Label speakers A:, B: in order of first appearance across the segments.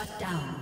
A: Shut down.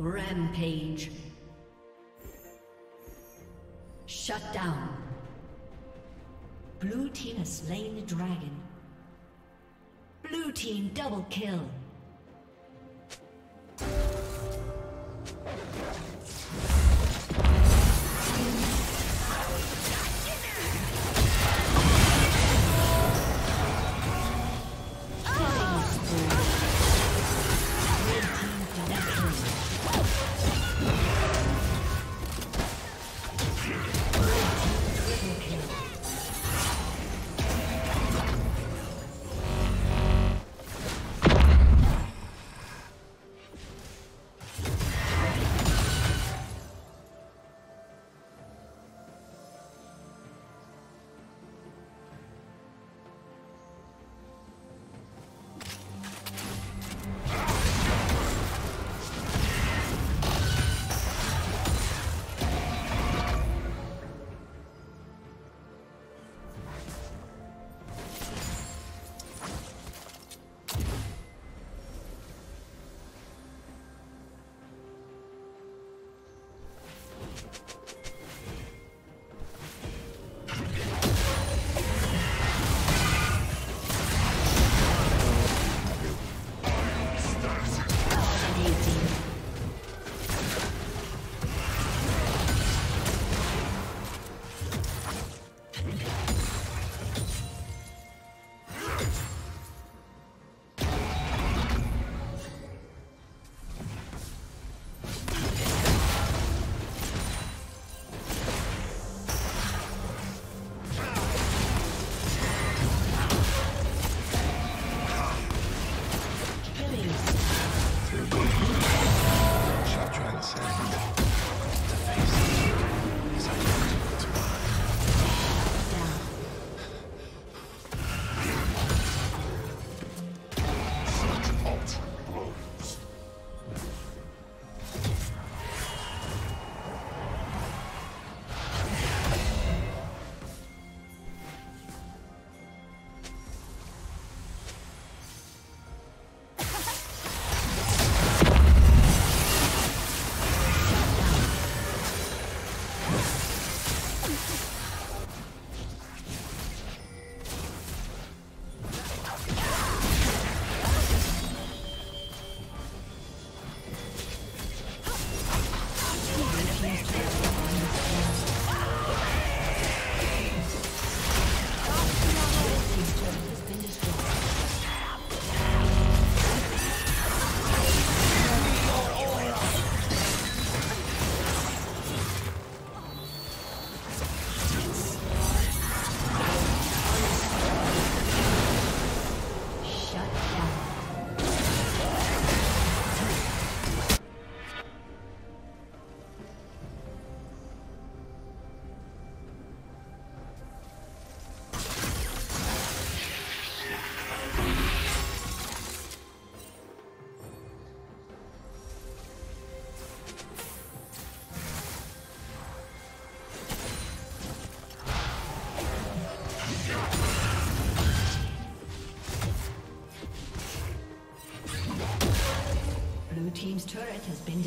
A: Rampage. Shut down. Blue team has slain the dragon. Blue team double kill.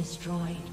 A: Destroyed.